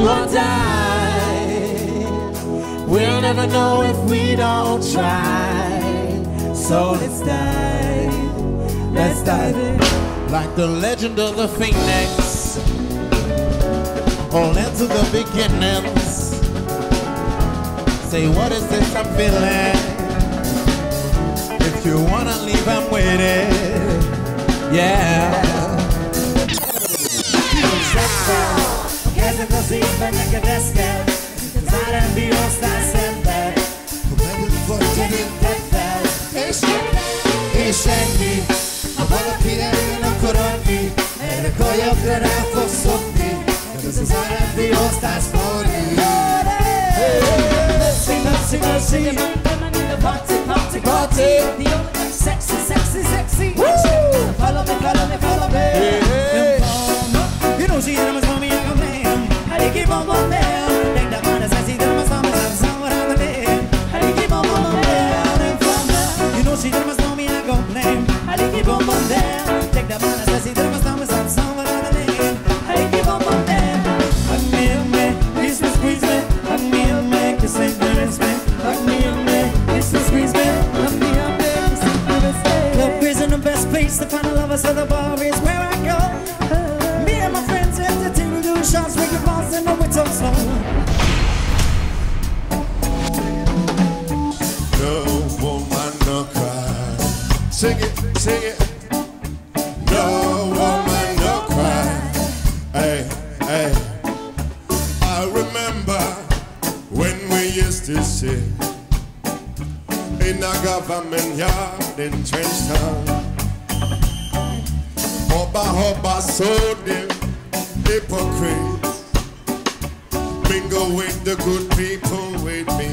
or die. We'll never know if we don't try. So let's dive, let's dive in. Like the legend of the phoenix, all into the beginnings. Say, what is this I'm feeling? If you wanna leave, I'm waiting. Yeah. Let's go. hogy neked ez kell Az R&B aztán szemben. Ha megint vagy törődted fel És és ennyi. Ha valakire jön, akkor annyi. Erre kajakra rá fogsz szokni. Mert ez az R&B aztán szporni Sing, sing, sing, sing, sing, sing, sing, sing, sing, sing, sing, sing, sing, Sing it, sing it. I remember when we used to sit in a government yard in Trenchtown. Hoba, hoba, so them hypocrites. Mingle with the good people with me.